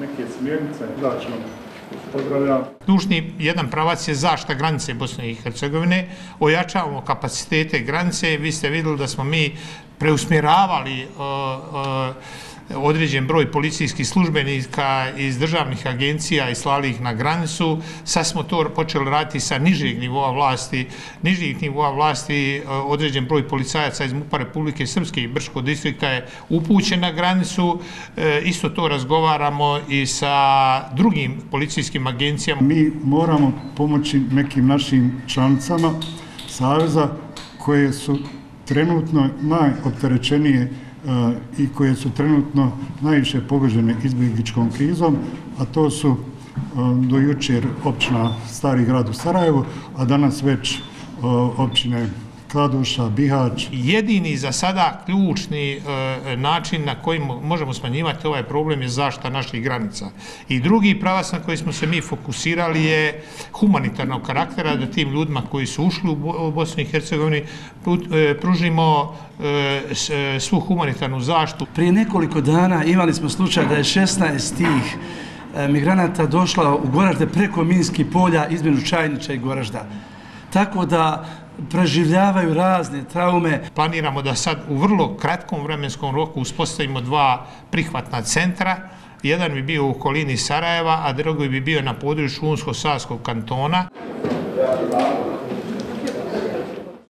neke smjernice, da ćemo pozdravljam. Dužni jedan pravac je zašta granice Bosne i Hercegovine, ojačavamo kapacitete granice, vi ste vidjeli da smo mi preusmjeravali uh, uh, određen broj policijskih službenika iz državnih agencija i slali ih na granicu. Sad smo to počeli raditi sa nižeg nivoa vlasti. Nižih nivoa vlasti e, određen broj policajaca iz MUPA Republike Srpske i Brško distrikta je upućen na granicu. E, isto to razgovaramo i sa drugim policijskim agencijama. Mi moramo pomoći nekim našim članicama Saveza koje su trenutno najopterećenije i koje su trenutno najviše pogođene izbjegličkom krizom, a to su do jučer općina Stari grad u Sarajevu, a danas već općine Kladuša, Bihać. Jedini za sada ključni e, način na koji možemo smanjivati ovaj problem je zašta naših granica. I drugi pravac na koji smo se mi fokusirali je humanitarnog karaktera da tim ljudima koji su ušli u Bosni i Hercegovini e, pružimo e, svu humanitarnu zaštu. Prije nekoliko dana imali smo slučaj da je 16 tih migranata došla u Goražde preko Minski polja između Čajnića i Goražda. Tako da preživljavaju razne traume. Planiramo da sad u vrlo kratkom vremenskom roku uspostavimo dva prihvatna centra. Jedan bi bio u okolini Sarajeva, a drugi bi bio na području Unsko-Savskog kantona.